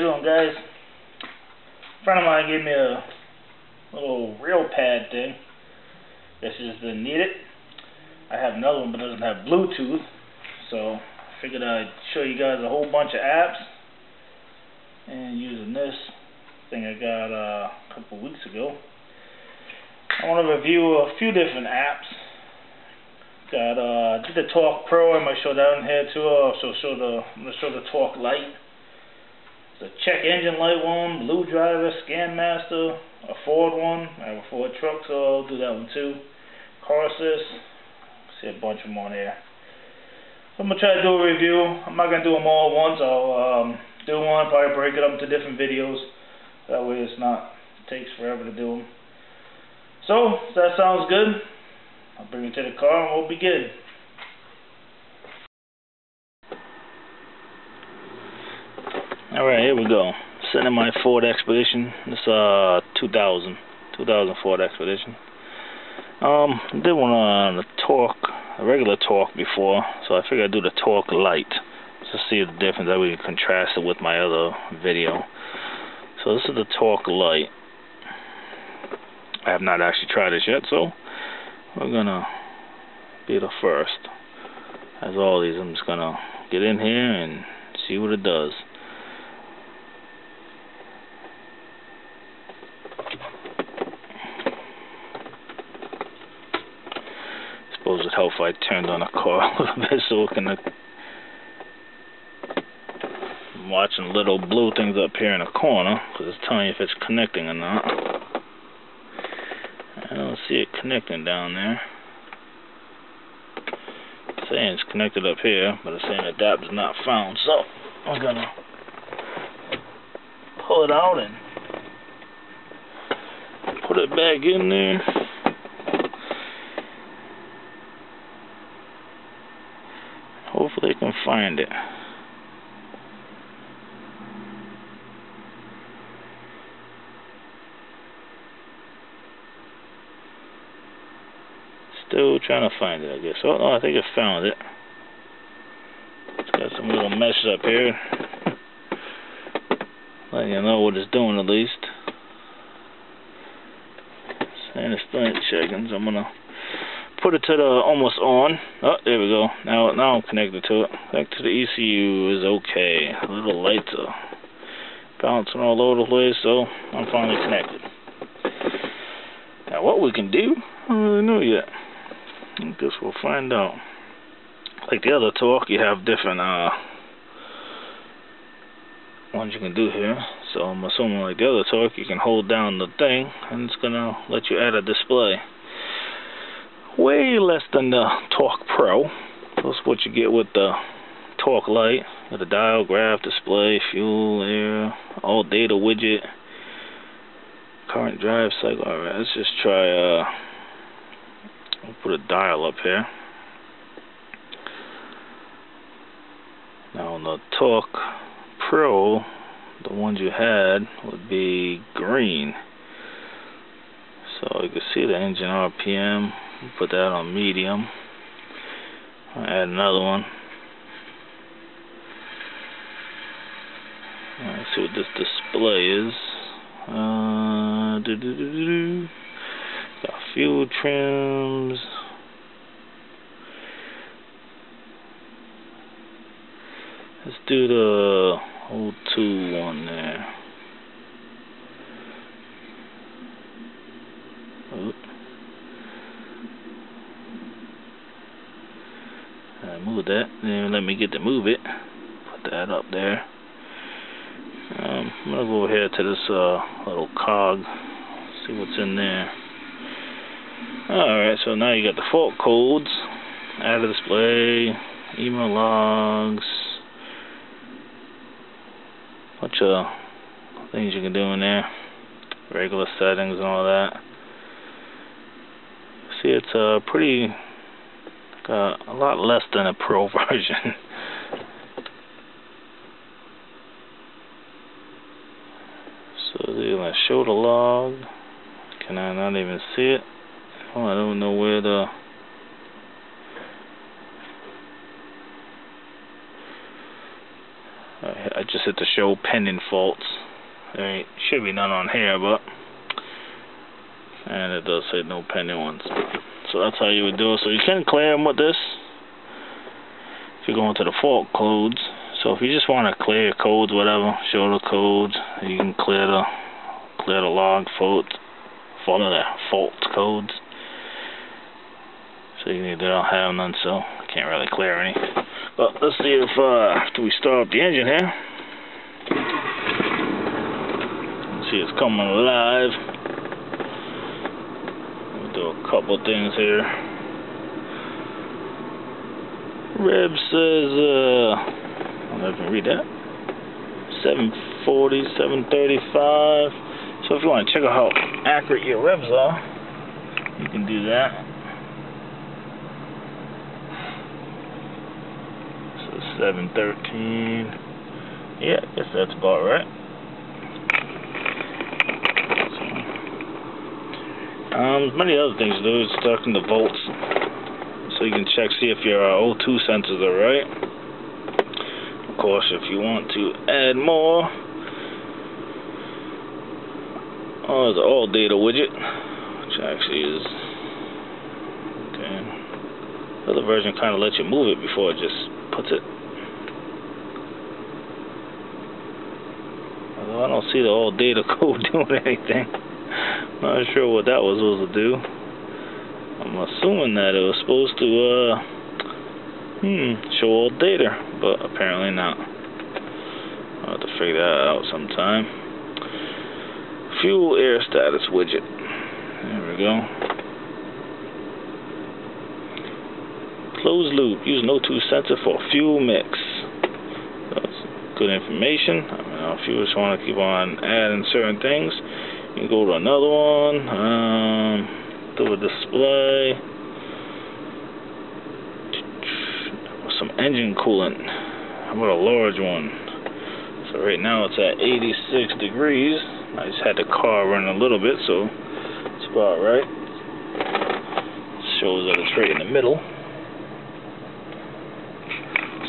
you doing guys? A friend of mine gave me a little rail pad thing. This is the didn't need it. I have another one but it doesn't have Bluetooth. So I figured I'd show you guys a whole bunch of apps. And using this thing I got uh, a couple weeks ago. I want to review a few different apps. Got uh, did the Torque Pro. I might show that in here too. I'll also show the I'm gonna show the Torque Lite the check engine light one, Blue Driver, Scan Master, a Ford one. I have a Ford truck, so I'll do that one too. Car assist. See a bunch of them on there. So I'm gonna try to do a review. I'm not gonna do them all at once. I'll um, do one, probably break it up into different videos. That way it's not it takes forever to do them. So that sounds good. I'll bring it to the car and we'll begin. Alright, here we go. Sitting in my Ford Expedition. This uh 2000. 2000 Ford Expedition. Um, did one on the Torque, a regular Torque before, so I figured I'd do the Torque Lite. To see the difference, that we can contrast it with my other video. So this is the Torque Lite. I have not actually tried this yet, so we're gonna be the first. As all these, I'm just gonna get in here and see what it does. I turned on a it can. Uh, I'm watching little blue things up here in the corner because it's telling you if it's connecting or not. I don't see it connecting down there. It's saying it's connected up here, but it's saying adapter is not found. So I'm gonna pull it out and put it back in there. Hopefully I can find it. Still trying to find it, I guess. Oh, no, I think I found it. It's got some little meshes up here. Letting you know what it's doing at least. Saying it's still checking, so I'm gonna put it to the almost on. Oh, there we go. Now, now I'm connected to it. Connected to the ECU is okay. A little are bouncing all over the place, so I'm finally connected. Now, what we can do, I don't really know yet. I guess we'll find out. Like the other Torque, you have different uh ones you can do here. So I'm assuming like the other Torque, you can hold down the thing, and it's gonna let you add a display way less than the Torque Pro. That's what you get with the Torque Lite. With a dial, graph, display, fuel, air, all data widget, current drive cycle. Alright, let's just try, uh, I'll put a dial up here. Now on the Torque Pro, the ones you had would be green. So you can see the engine RPM, Put that on medium. I'll add another one. Let's see what this display is. Uh, doo -doo -doo Got fuel trims. Let's do the old 2 one there. Move that. Then let me get to move it. Put that up there. Um, I'm gonna go ahead to this uh, little cog. See what's in there. Alright, so now you got the fault codes, add a display, email logs, bunch of things you can do in there, regular settings and all that. See, it's a uh, pretty uh, a lot less than a Pro version. so they're to show the log. Can I not even see it? Oh, I don't know where the... I just hit the show pending faults. There should be none on here, but and it does say no pending ones. So that's how you would do it. So you can clear them with this. If you go into the fault codes. So if you just want to clear codes, whatever, show the codes, you can clear the clear the log fault, follow the fault codes. So you need to don't have none, so can't really clear any. But let's see if uh, after we start up the engine here. Let's see it's coming alive. Do a couple things here. Reb says, uh, I can read that. 740, 735. So if you want to check out how accurate your revs are, you can do that. So 713. Yeah, I guess that's about right. Um, many other things to do is stuck in the volts. So you can check, see if your uh, O2 sensors are right. Of course, if you want to add more, oh, there's an all data widget, which actually is, okay. The other version kind of lets you move it before it just puts it. Although I don't see the all data code doing anything. Not sure what that was supposed to do. I'm assuming that it was supposed to, uh, hmm, show all data, but apparently not. I'll have to figure that out sometime. Fuel air status widget. There we go. Closed loop. Use an O2 sensor for fuel mix. That's good information. I mean, if you just want to keep on adding certain things, you go to another one. Um, do a display. Some engine coolant. How about a large one? So right now it's at 86 degrees. I just had the car running a little bit, so it's about right. Shows that it's right in the middle.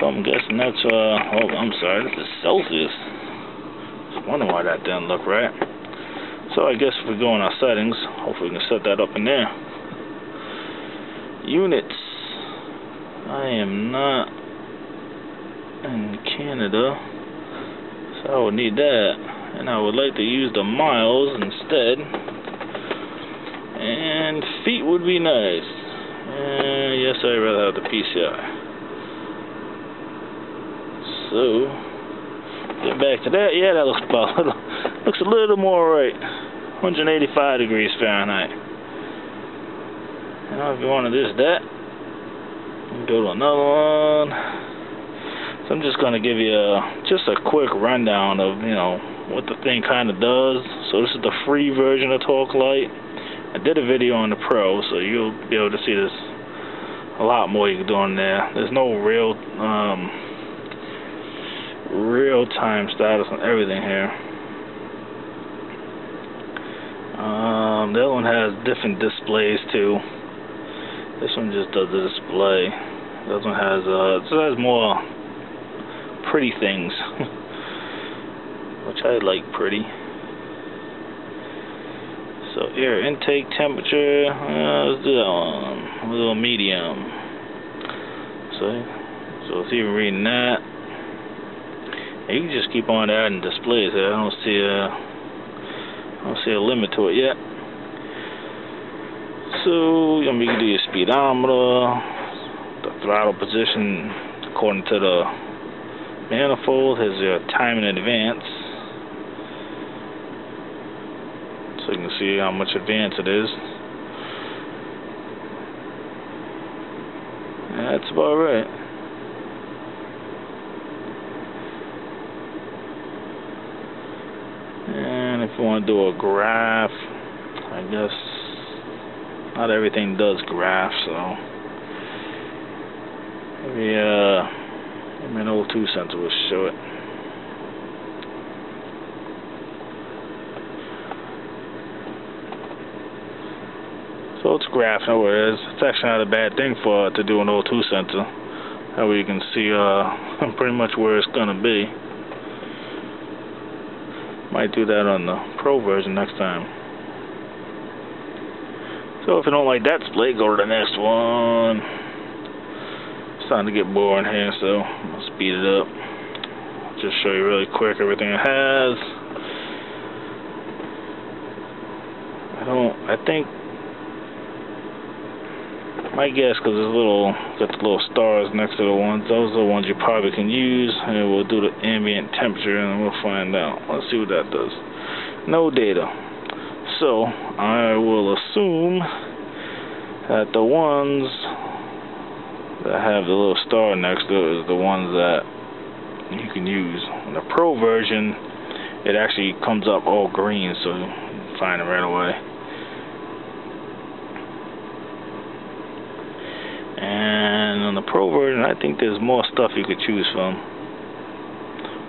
So I'm guessing that's, uh, oh, I'm sorry, this is Celsius. I was wondering why that didn't look right. So I guess if we go in our settings, hopefully we can set that up in there. Units. I am not in Canada, so I would need that. And I would like to use the miles instead. And feet would be nice. Uh, yes, I'd rather have the PSI. So, get back to that. Yeah, that looks about looks a little more right. 185 degrees Fahrenheit. Now if you want to do that, go to another one. So I'm just going to give you a, just a quick rundown of, you know, what the thing kind of does. So this is the free version of Torque Lite. I did a video on the Pro, so you'll be able to see this a lot more you can do on there. There's no real, um, real-time status on everything here. Um, other one has different displays too. This one just does the display. This one has uh, this has more pretty things, which I like pretty. So air intake temperature, uh, let's do that one, a little medium. So, so it's even reading that. And you can just keep on adding displays. I don't see a I don't see a limit to it yet. So, you know, you can do your speedometer, the throttle position according to the manifold, has your time in advance. So you can see how much advance it is. That's about right. If want to do a graph, I guess not everything does graph, so maybe uh, maybe an O2 sensor will show it. So it's graph, no worries. It's actually not a bad thing for to do an O2 sensor. That way you can see uh, pretty much where it's gonna be. Might do that on the Pro version next time. So if you don't like that split, go to the next one. It's starting to get boring here, so I'm going to speed it up. Just show you really quick everything it has. I don't, I think my guess, because it's little, got the little stars next to the ones, those are the ones you probably can use, and we'll do the ambient temperature, and we'll find out. Let's see what that does. No data. So, I will assume that the ones that have the little star next to it is the ones that you can use. In the Pro version, it actually comes up all green, so you find it right away. And on the Pro version, I think there's more stuff you could choose from.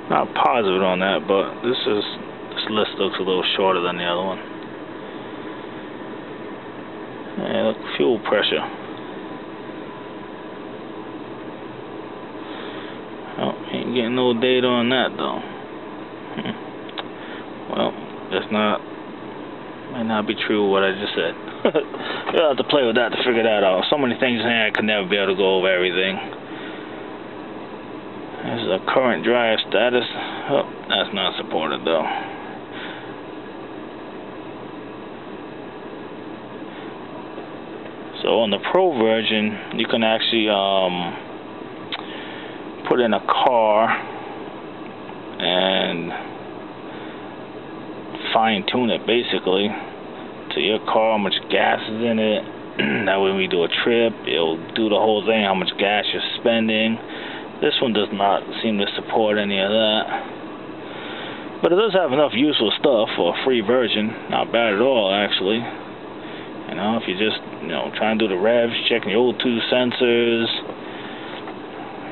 Not positive on that, but this is this list looks a little shorter than the other one. And look, fuel pressure. Oh, ain't getting no data on that though. Hmm. Well, that's not might not be true what I just said. You'll have to play with that to figure that out. So many things in here I could never be able to go over everything. This is a current drive status. Oh, that's not supported though. So on the Pro version, you can actually um, put in a car and fine tune it basically to your car, how much gas is in it. that way when we do a trip, it'll do the whole thing, how much gas you're spending. This one does not seem to support any of that. But it does have enough useful stuff for a free version. Not bad at all, actually. You know, if you just, you know, trying to do the revs, checking your O2 sensors,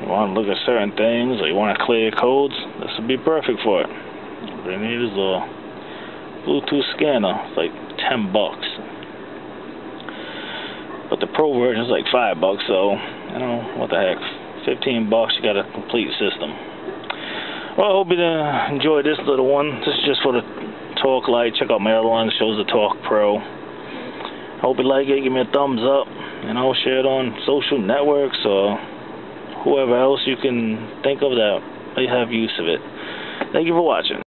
you want to look at certain things, or you want to clear codes, this would be perfect for it. All you need is a Bluetooth scanner. It's like 10 bucks. But the Pro version is like 5 bucks, so, you know, what the heck. 15 bucks, you got a complete system. Well, I hope you enjoyed this little one. This is just for the Torque Lite. Check out my other one. It shows the Torque Pro. I hope you like it. Give me a thumbs up. And I'll share it on social networks or whoever else you can think of that may have use of it. Thank you for watching.